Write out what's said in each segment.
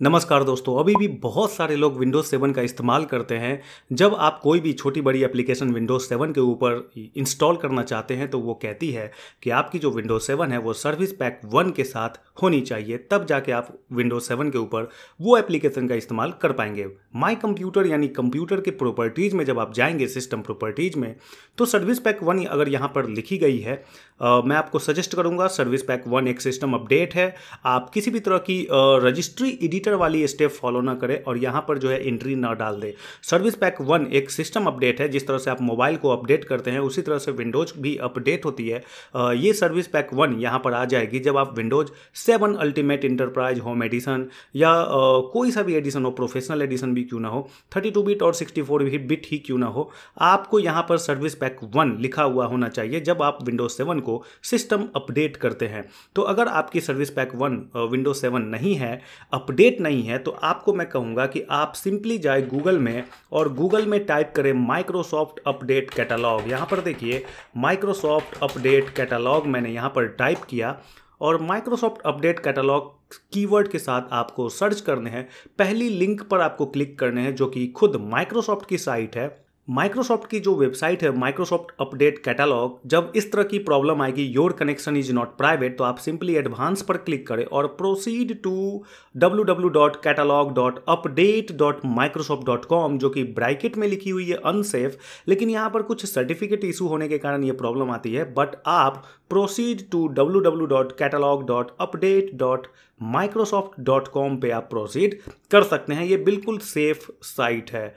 नमस्कार दोस्तों अभी भी बहुत सारे लोग विंडोज़ सेवन का इस्तेमाल करते हैं। जब आप कोई भी छोटी बड़ी एप्लीकेशन विंडोज़ सेवन के ऊपर इंस्टॉल करना चाहते हैं तो वो कहती है कि आपकी जो विंडोज़ सेवन है वो सर्विस पैक वन के साथ होनी चाहिए तब जाके आप विंडोज़ सेवन के ऊपर वो एप्लीकेशन का इस्तेमाल कर पाएँगे। माई कंप्यूटर यानी कंप्यूटर के प्रॉपर्टीज़ में जब आप जाएँगे सिस्टम प्रॉपर्टीज़ में तो सर्विस पैक वन अगर यहाँ पर लिखी गई है आ, मैं आपको सजेस्ट करूँगा सर्विस पैक वन एक सिस्टम अपडेट है। आप किसी भी तरह की रजिस्ट्री एडिटर मीटर वाली स्टेप फॉलो ना करें और यहाँ पर जो है एंट्री ना डाल दे। सर्विस पैक वन एक सिस्टम अपडेट है, जिस तरह से आप मोबाइल को अपडेट करते हैं, उसी तरह से विंडोज़ भी अपडेट होती है। ये सर्विस पैक वन यहाँ पर आ जाएगी जब आप Windows seven ultimate enterprise home edition या कोई सा भी एडिशन हो प्रोफेशनल एडिशन भी क्यों ना हो थर्टी टू बिट और सिक्सटी फोर बिट ही क्यों ना हो, आपको यहाँ पर सर्विस पैक वन लिखा हुआ होना चाहिए जब आप विंडोज़ सेवन को सिस्टम अपडेट करते हैं। तो अगर आपकी service pack one Windows seven नहीं है अपडेट नहीं है तो आपको मैं कहूँगा कि आप सिंपली जाए गूगल में और गूगल में टाइप करें माइक्रोसॉफ्ट अपडेट कैटलॉग यहाँ पर देखिए माइक्रोसॉफ्ट अपडेट कैटलॉग मैंने यहाँ पर टाइप किया और माइक्रोसॉफ्ट अपडेट कैटलॉग कीवर्ड के साथ आपको सर्च करने हैं। पहली लिंक पर आपको क्लिक करने हैं, जो कि खुद माइक्रोसॉफ्ट की साइट है। माइक्रोसॉफ्ट की जो वेबसाइट है माइक्रोसॉफ्ट अपडेट कैटालॉग जब इस तरह की प्रॉब्लम आएगी your connection is not private तो आप सिंपली एडवांस पर क्लिक करें और proceed to W W dot dot update dot Microsoft dot com जो कि ब्राइकेट में लिखी हुई है अनसेफ लेकिन यहाँ पर कुछ सर्टिफिकेट इशू होने के कारण ये प्रॉब्लम आती है बट आप proceed to W W dot catalog dot update dot Microsoft dot com पर आप प्रोसीड कर सकते हैं, ये बिल्कुल सेफ़ साइट है।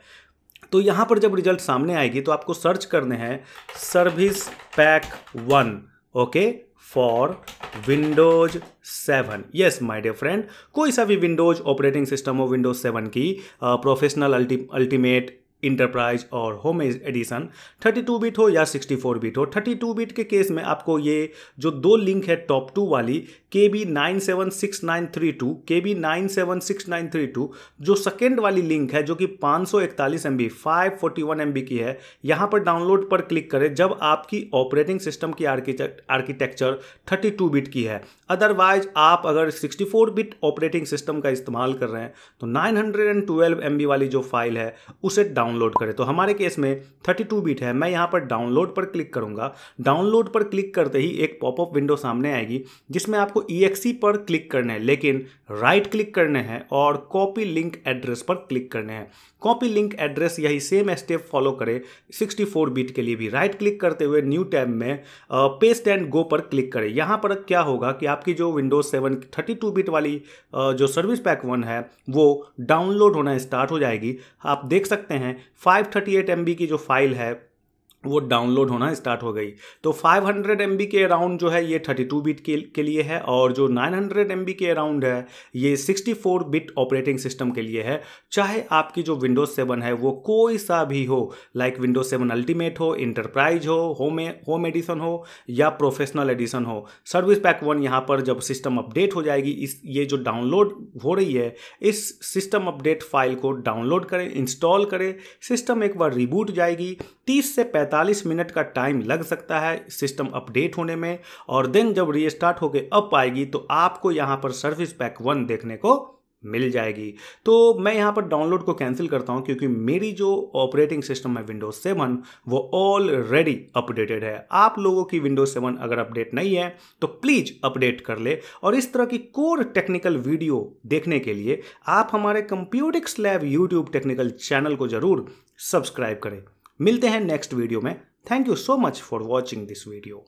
तो यहाँ पर जब रिज़ल्ट सामने आएगी तो आपको सर्च करने हैं service pack one okay for Windows seven yes my dear friend कोई सा भी विंडोज़ ऑपरेटिंग सिस्टम हो विंडोज़ सेवन की प्रोफेशनल अल्टीमेट इंटरप्राइज और होम एडिशन 32 बिट हो या 64 बिट हो 32 बिट के केस में आपको ये जो दो लिंक है टॉप टू वाली K B nine seven six nine three two K B nine seven six nine three two जो सेकेंड वाली लिंक है जो कि पाँच सौ इकतालीस M B five forty one M B की है, यहाँ पर डाउनलोड पर क्लिक करें जब आपकी ऑपरेटिंग सिस्टम की आर्किटेक्चर थर्टी टू बिट की है। अदरवाइज़ आप अगर sixty four bit operating system का इस्तेमाल कर रहे हैं तो nine hundred and twelve M B वाली जो फ़ाइल है, उसे डाउन डाउनलोड करें। तो हमारे केस में 32 बिट है। मैं यहाँ पर डाउनलोड पर क्लिक करूँगा। डाउनलोड पर क्लिक करते ही एक पॉपअप विंडो सामने आएगी, जिसमें आपको ई पर क्लिक करना है। लेकिन राइट क्लिक करने हैं और कॉपी लिंक एड्रेस पर क्लिक करने हैं। कॉपी लिंक एड्रेस यही सेम स्टेप फॉलो करें 64 बिट के लिए भी। राइट क्लिक करते हुए न्यू टैब में पेस्ट एंड गो पर क्लिक करें। यहाँ पर क्या होगा कि आपकी जो Windows seven thirty two bit वाली जो सर्विस पैक वन है, वो डाउनलोड होना स्टार्ट हो जाएगी। आप देख सकते हैं 538 MB की जो फ़ाइल है वो डाउनलोड होना स्टार्ट हो गई। तो 500 हंड्रेड एम के अराउंड जो है ये 32 बिट के, के लिए है और जो 900 हंड्रेड एम के अराउंड है ये 64 बिट ऑपरेटिंग सिस्टम के लिए है। चाहे आपकी जो विंडोज़ 7 है वो कोई सा भी हो लाइक विंडोज़ 7 अल्टीमेट हो इंटरप्राइज हो होम होम एडिशन हो या प्रोफेशनल एडिशन हो सर्विस पैक वन यहाँ पर जब सिस्टम अपडेट हो जाएगी इस ये जो डाउनलोड हो रही है इस सिस्टम अपडेट फ़ाइल को डाउनलोड करें इंस्टॉल करें सिस्टम एक बार रिबूट जाएगी तीस से पैंतालीस 45 मिनट का टाइम लग सकता है सिस्टम अपडेट होने में और देन जब रीस्टार्ट होकर अप आएगी तो आपको यहाँ पर सर्विस पैक वन देखने को मिल जाएगी। तो मैं यहाँ पर डाउनलोड को कैंसिल करता हूँ क्योंकि मेरी जो ऑपरेटिंग सिस्टम है विंडोज़ सेवन वो ऑलरेडी अपडेटेड है। आप लोगों की विंडोज़ सेवन अगर अपडेट नहीं है तो प्लीज़ अपडेट कर ले। और इस तरह की कोर टेक्निकल वीडियो देखने के लिए आप हमारे Computics lab YouTube technical channel को ज़रूर सब्सक्राइब करें। मिलते हैं नेक्स्ट वीडियो में. Thank you so much for watching this video